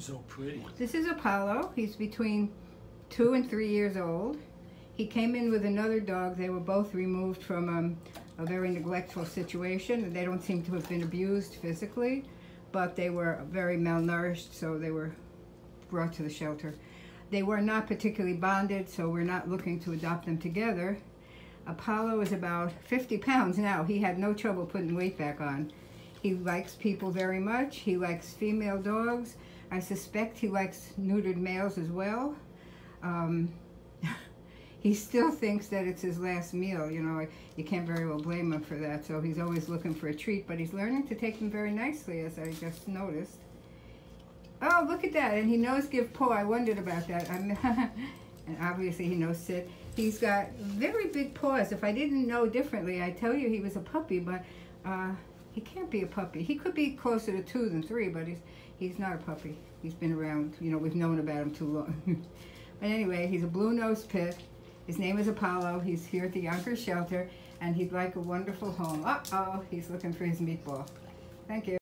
so pretty. This is Apollo. He's between two and three years old. He came in with another dog. They were both removed from um, a very neglectful situation. They don't seem to have been abused physically, but they were very malnourished, so they were brought to the shelter. They were not particularly bonded, so we're not looking to adopt them together. Apollo is about 50 pounds now. He had no trouble putting weight back on. He likes people very much. He likes female dogs. I suspect he likes neutered males as well. Um, he still thinks that it's his last meal. You know, you can't very well blame him for that. So he's always looking for a treat, but he's learning to take them very nicely, as I just noticed. Oh, look at that. And he knows give paw. I wondered about that. and obviously he knows sit. He's got very big paws. If I didn't know differently, I'd tell you he was a puppy, but uh, he can't be a puppy. He could be closer to two than three, but he's he's not a puppy. He's been around, you know, we've known about him too long. but anyway, he's a blue-nosed pit. His name is Apollo. He's here at the Yonkers shelter, and he'd like a wonderful home. Uh-oh, he's looking for his meatball. Thank you.